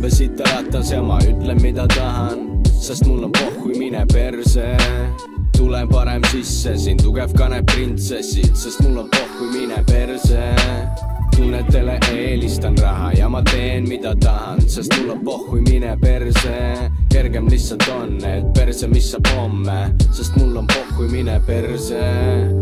ülbe sitaratas ja ma ütlen, mida tahan, sest mul on pohhui, mine perse. Tule parem sisse, siin tugev kanep printsessid, sest mul on pohhui, mine perse tunnetele eelistan raha ja ma teen, mida tahan, sest mul on pohhui, mine perse. kergem lihtsalt on, et perse, mis saab homme, sest mul on pohhui, mine perse.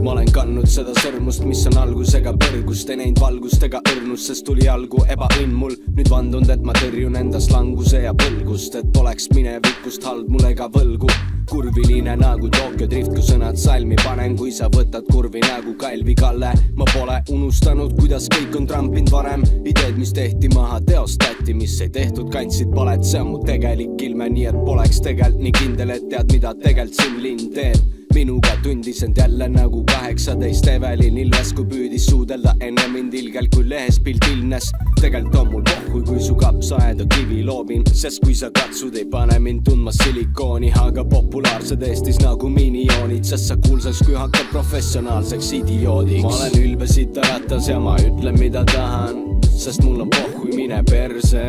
ma olen kandnud seda sõrmust, mis on algusega põrgust, ei näinud valgust ega õrnust, sest tuli algu ebaõnn mul. nüüd vandunud, et ma tõrjun endas languse ja põlgust, et poleks minevikust halb mul ega võlgu kurviline nagu Tokyo Drift, kui sõnad salmi panen, kui sa võtad kurvi nägu Kalvi Kalle. ma pole unustanud, kuidas kõik on trampinud varem, ideed, mis tehti maha, teostati, mis ei tehtud, kandsid palet, see on mu tegelik ilme, nii et poleks tegelikult nii kindel, et tead, mida tegelikult siin linn teeb minuga tundis end jälle nagu kaheksateist Evelin Ilves, kui püüdis suudelda enne mind ilgelt, kui lehes pilt ilmnes. tegelikult on mul pohhui, kui su kapsaaeda kivi loobin, sest kui sa katsud, ei pane mind tundma silikooni, aga populaarsed Eestis nagu minijoonid, sest sa kuulsaks, kui hakkad professionaalseks idioodiks. ma olen ülbe sitaratas ja ma ütlen, mida tahan, sest mul on pohhui, mine perse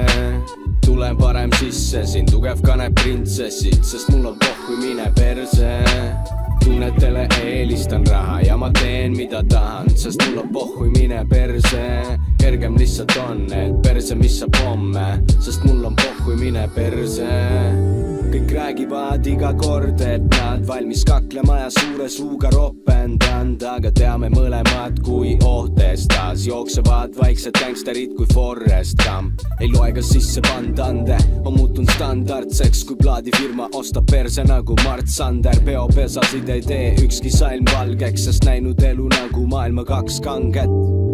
tule parem sisse, siin tugev kanep printsessid, sest mul on pohhui, mine perse tunnetele eelistan raha ja ma teen, mida tahan, sest mul on pohhui, mine perse. kergem lihtsalt on, et perse, mis saab homme, sest mul on pohhui, mine perse kõik räägivad iga kord, et nad valmis kaklema ja suure suuga ropendanud, aga teame mõlemad, kui ohtestas jooksevad vaiksed gängsterid kui Forest Gump. ei loe ka sisse pandande, on muutunud standardseks, kui plaadifirma ostab perse nagu Mart Sander. peopesasid ei tee ükski salm valgeks, sest näinud elu nagu maailma kaks kanget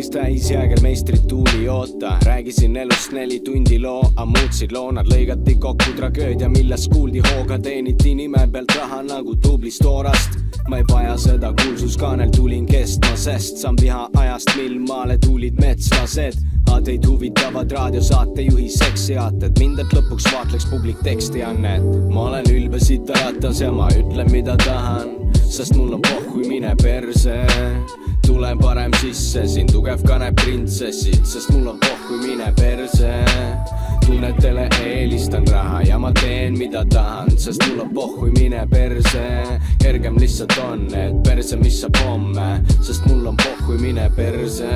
kui mind tahtis täisjäägermeistrit tuuli oota, räägisin elust neli tundi loo, aga muutsid loo, nad lõigati kokku tragöödia, millest kuuldi hooga, teeniti nime pealt raha nagu tublist toorast. ma ei vaja seda kuulsuskaanel tulin kestma, sest saan viha ajast, mil maale tulid metslased. aga teid huvitavad raadiosaatejuhi seksiaated, mind, et lõpuks vaatleks publik tekstiannet. ma olen ülbe sitaratas ja ma ütlen, mida tahan, sest mul on pohhui, mine perse tule parem sisse, siin tugev kanep printsessid, sest mul on pohhui, mine perse. tunnetele eelistan raha ja ma teen, mida tahan, sest mul on pohhui, mine perse. Kergem lihtsalt on, et perse, mis saab homme, sest mul on pohhui, mine perse.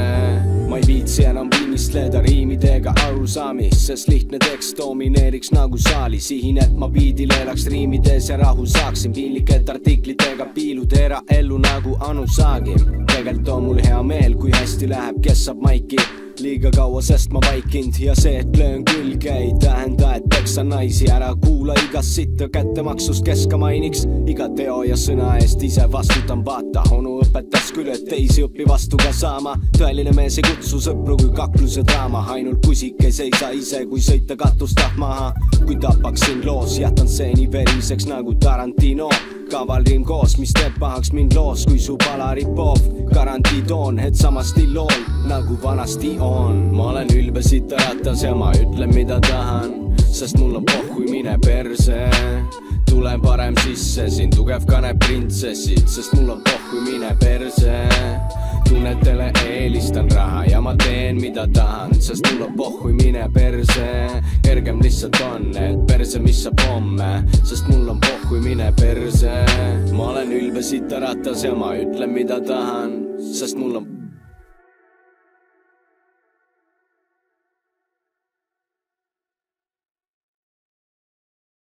ma ei viitsi enam viimistleda riimidega arusaamist, sest lihtne tekst domineeriks nagu saali, sihin, et ma biidil elaks riimides ja rahu saaksin. Piinlikete artiklitega piiluda eraellu nagu Anu Saagim. Tegelikult on mul hea meel, kui hästi läheb, kes saab maiki liiga kaua, sest ma vaikinud ja see, et löön külge, ei tähenda, et peksa naisi ära kuula igast sitta kättemaksust, kes ka mainiks iga teo ja sõna eest ise vastutan, vaata, onu õpetas küll, et teisi õpi vastu ka saama. tõeline mees ei kutsu sõpru kui kakluse draama, ainult kusik ei seisa ise, kui sõita katust ah maha. kui tapaksin loos, jätan stseeni veriseks nagu Tarantino kaval riim koos, mis teeb pahaks mind loos, kui su pala ripub. garantii toon, et sama still on nagu vanasti on. ma olen ülbe sitaratas ja ma ütlen, mida tahan, sest mul on pohhui, mine perse tule parem sisse, siin tugev kanep printsessid, sest mul on pohhui, mine perse tunnetele eelistan raha ja ma teen, mida tahan, sest mul on pohhui, mine perse. kergem lihtsalt on, et perse, mis saab homme, sest mul on pohhui, mine perse. ma olen ülbe sitaratas ja ma ütlen, mida tahan, sest mul on